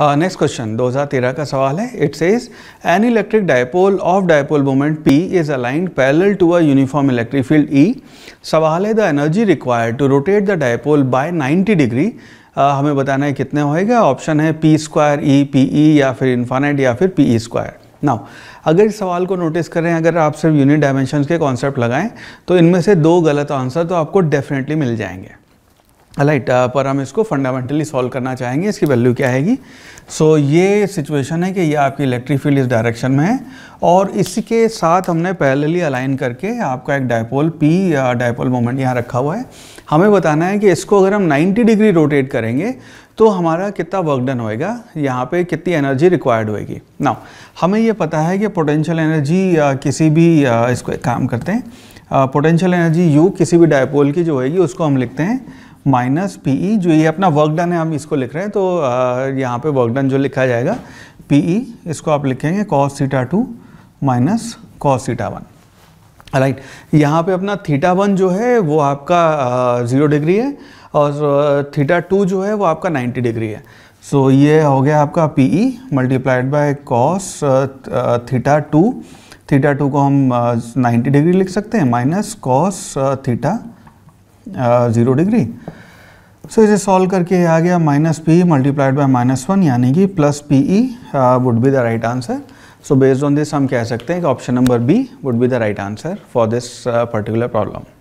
Next question 2013 का सवाल है. It says an electric dipole of dipole moment P is aligned parallel to a uniform electric field E सवाल है the energy required to rotate the dipole by 90 degree हमें बताना है कितने होएगा? ऑप्शन है P square E P E या फिर इन्फानेट या फिर पी ई स्क्वायर नाउ अगर इस सवाल को नोटिस करें, अगर आप सिर्फ़ यूनिट डायमेंशन के कॉन्सेप्ट लगाएँ तो इनमें से दो गलत आंसर तो आपको डेफिनेटली मिल जाएँगे. राइट right, पर हम इसको फंडामेंटली सॉल्व करना चाहेंगे इसकी वैल्यू क्या आएगी? सो so, ये सिचुएशन है कि ये आपकी इलेक्ट्रिक फ़ील्ड इस डायरेक्शन में है और इसके साथ हमने पैरेलली अलाइन करके आपका एक डायपोल पी डायपोल मोमेंट यहाँ रखा हुआ है। हमें बताना है कि इसको अगर हम 90 डिग्री रोटेट करेंगे तो हमारा कितना वर्क डन होएगा? यहाँ पे कितनी एनर्जी रिक्वायर्ड होएगी? ना हमें ये पता है कि पोटेंशियल एनर्जी किसी भी इसको एक काम करते हैं पोटेंशियल एनर्जी यू किसी भी डायपोल की जो होएगी उसको हम लिखते हैं माइनस पी ई जो ये अपना वर्क डन है हम इसको लिख रहे हैं तो यहाँ पे वर्क डन जो लिखा जाएगा पी ई इसको आप लिखेंगे cos theta two minus cos theta one right यहाँ पे अपना थीटा वन जो है वो आपका ज़ीरो डिग्री है और थीटा टू जो है वो आपका 90 डिग्री है. सो so, ये हो गया आपका P E multiplied by cos theta two theta two को हम 90 डिग्री लिख सकते हैं minus cos theta zero degree so इसे सॉल्व करके आ गया minus P multiplied by minus one यानी कि plus P E would be the right answer so based on this हम कह सकते हैं कि option number B would be the right answer for this particular problem